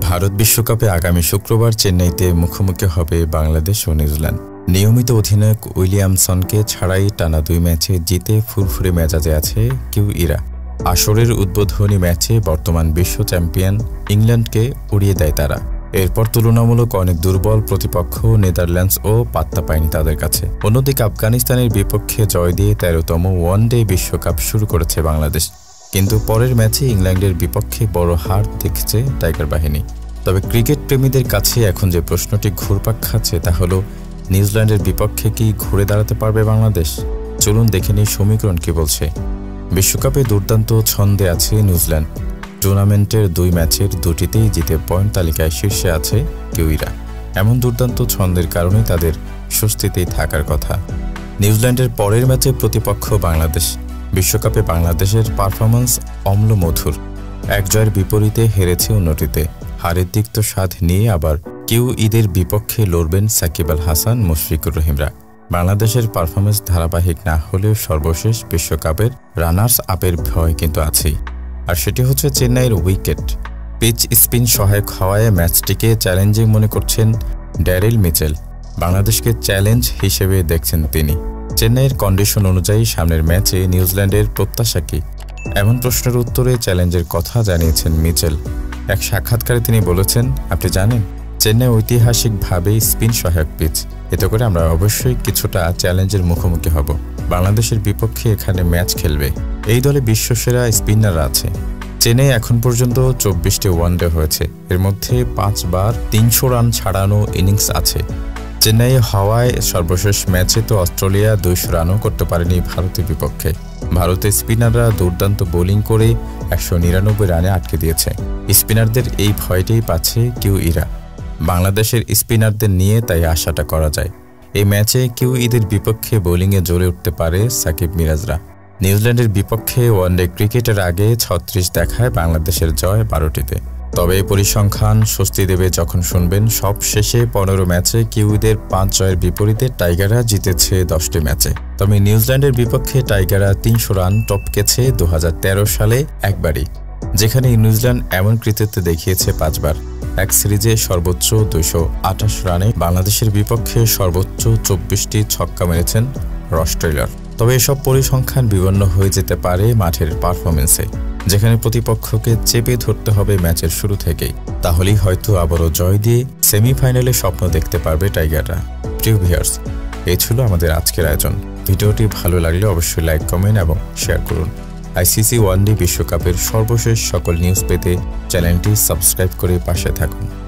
ভারত বিশ্বকাপে আগামী শুক্রবার চেন্নাইতে মুখোমুখি হবে বাংলাদেশ ও নিউজিল্যান্ড। নিয়মিত অধিনায়ক উইলিয়ামসনকে ছাড়াই টানা দুই ম্যাচে জিতে ফুরফুরে মেজাজে আছে কিউ ইরা। আসরের উদ্বোধনী ম্যাচে বর্তমান বিশ্ব চ্যাম্পিয়ন ইংল্যান্ডকে উড়িয়ে দেয় তারা। এরপর তুলনামূলক অনেক দুর্বল প্রতিপক্ষ নেদারল্যান্ডস ও পাত্তা পায়নি তাদের কাছে। অন্যদিকে আফগানিস্তানের বিপক্ষে জয় দিয়ে তেরোতম ওয়ানডে বিশ্বকাপ শুরু করেছে বাংলাদেশ। কিন্তু পরের ম্যাচে ইংল্যান্ডের বিপক্ষে বড় হার দেখছে টাইগার বাহিনী। তবে ক্রিকেট প্রেমীদের কাছে এখন যে প্রশ্নটি ঘুরপাক খাচ্ছে তা হল, নিউজিল্যান্ডের বিপক্ষে কি ঘুরে দাঁড়াতে পারবে বাংলাদেশ? চলুন দেখে নিই সমীকরণ কি বলছে। বিশ্বকাপে দুর্দান্ত ছন্দে আছে নিউজিল্যান্ড। টুর্নামেন্টের দুই ম্যাচের দুটিতেই জিতে পয়েন্ট তালিকায় শীর্ষে আছে কিউইরা এমন দুর্দান্ত ছন্দের কারণে তাদের স্বস্তিতেই থাকার কথা। নিউজিল্যান্ডের পরের ম্যাচে প্রতিপক্ষ বাংলাদেশ। বিশ্বকাপে বাংলাদেশের পারফরম্যান্স অম্লমধুর। এক জয়ের বিপরীতে হেরেছে উন্নতিতে হারের তিক্ত স্বাদ নিয়ে আবার কিউ ঈদের বিপক্ষে লড়বেন সাকিব আল হাসান, মুশফিকুর রহিমরা। বাংলাদেশের পারফরমেন্স ধারাবাহিক না হলেও সর্বশেষ বিশ্বকাপের রানার্স আপের ভয় কিন্তু আছেই। আর সেটি হচ্ছে চেন্নাইয়ের উইকেট। পিচ স্পিন সহায়ক হওয়ায় ম্যাচটিকে চ্যালেঞ্জিং মনে করছেন ড্যারেল মিচেল। বাংলাদেশকে চ্যালেঞ্জ হিসেবে দেখছেন তিনি। চেন্নাইয়ের কন্ডিশন অনুযায়ী সামনের ম্যাচে নিউজিল্যান্ডের প্রত্যাশা কি? এমন প্রশ্নের উত্তরে চ্যালেঞ্জের কথা জানিয়েছেন মিচেল। এক সাক্ষাৎকারে তিনি বলেছেন, আপনি জানেন, চেন্নাই ঐতিহাসিকভাবেই স্পিন সহায়ক পিচ এতে করে আমরা অবশ্যই কিছুটা চ্যালেঞ্জের মুখোমুখি হব। বাংলাদেশের বিপক্ষে এখানে ম্যাচ খেলবে। এই দলে বিশ্বসেরা স্পিনার আছে। চেন্নাই এখন পর্যন্ত চব্বিশটি ওয়ানডে হয়েছে। এর মধ্যে পাঁচবার তিনশো রান ছাড়ানো ইনিংস আছে। চেন্নাই হাওয়ায় সর্বশেষ ম্যাচে তো অস্ট্রেলিয়া দুইশো রানও করতে পারেনি ভারতের বিপক্ষে। ভারতের স্পিনাররা দুর্দান্ত বোলিং করে একশো নিরানব্বই রানে আটকে দিয়েছে। স্পিনারদের এই ভয়টাই পাচ্ছে কিউ ইরা। বাংলাদেশের স্পিনারদের নিয়ে তাই আশাটা করা যায়। এই ম্যাচে কিউ ঈদের বিপক্ষে বোলিংয়ে জ্বলে উঠতে পারে সাকিব মিরাজরা। নিউজিল্যান্ডের বিপক্ষে ওয়ানডে ক্রিকেটের আগে ছত্রিশ দেখায় বাংলাদেশের জয় বারোটিতে। তবে এই পরিসংখ্যান স্বস্তি দেবে যখন শুনবেন, সব শেষে পনেরো ম্যাচে কিউইদের পাঁচ জয়ের বিপরীতে টাইগাররা জিতেছে দশটি ম্যাচে। তবে নিউজিল্যান্ডের বিপক্ষে টাইগাররা তিনশো রান টপকেছে দু হাজার তেরো সালে একবারই, যেখানে নিউজিল্যান্ড এমন কৃতিত্ব দেখিয়েছে পাঁচবার। এক সিরিজে সর্বোচ্চ দুইশো আঠাশ রানে বাংলাদেশের বিপক্ষে সর্বোচ্চ চব্বিশটি ছক্কা মেরেছেন রস তবে এসব পরিসংখ্যান বিবন্ন হয়ে যেতে পারে মাঠের পারফরমেন্সে যেখানে প্রতিপক্ষকে চেপে ধরতে হবে ম্যাচের শুরু থেকেই। তাহলেই হয়তো আবারও জয় দিয়ে সেমিফাইনালে স্বপ্ন দেখতে পারবে টাইগাররা। প্রিয় ভিয়ার্স এই ছিল আমাদের আজকের আয়োজন। ভিডিওটি ভালো লাগলে অবশ্যই লাইক, কমেন্ট এবং শেয়ার করুন। আইসিসি ওয়ানডে বিশ্বকাপের সর্বশেষ সকল নিউজ পেতে চ্যানেলটি সাবস্ক্রাইব করে পাশে থাকুন।